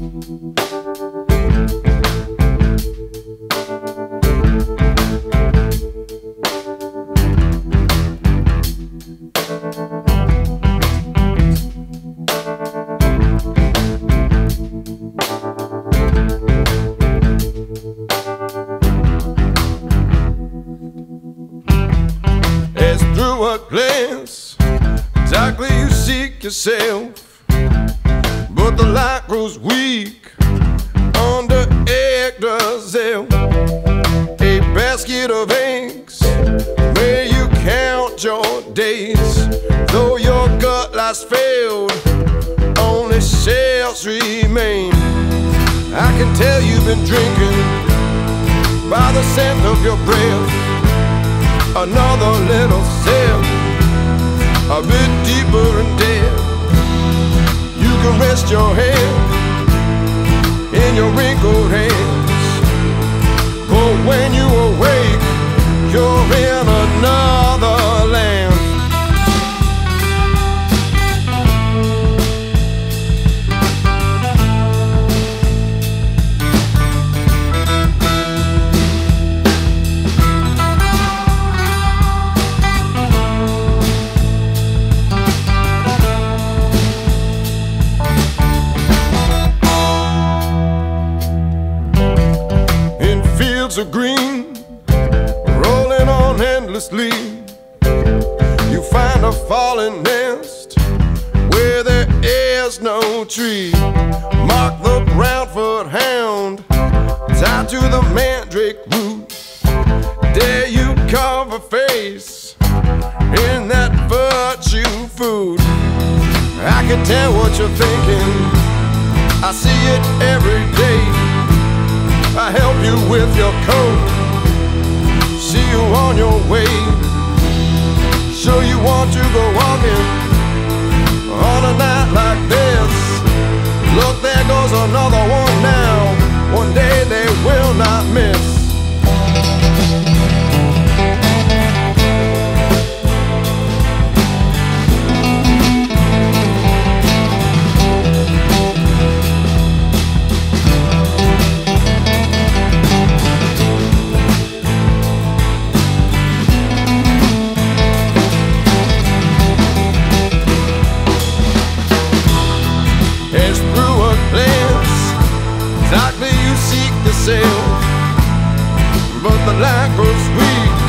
As through a glance, darkly you seek yourself, but the light grows weak under Yggdrasil. A basket of eggs, where you count your days, though your gut lies failed, only shells remain. I can tell you've been drinking by the scent of your breath another little sip, your head in your wrinkled hands, but when you awake, you're in fields of green, rolling on endlessly. You find a fallen nest where there is no tree. Mark the brown-foot hound, tied to the mandrake root. Dare you carve a face in that virtue food? I can tell what you're thinking. I see it every day. I help you with your coat. See you on your way. Sure you want to go walking darkly you seek the yourself, but the light grows weak.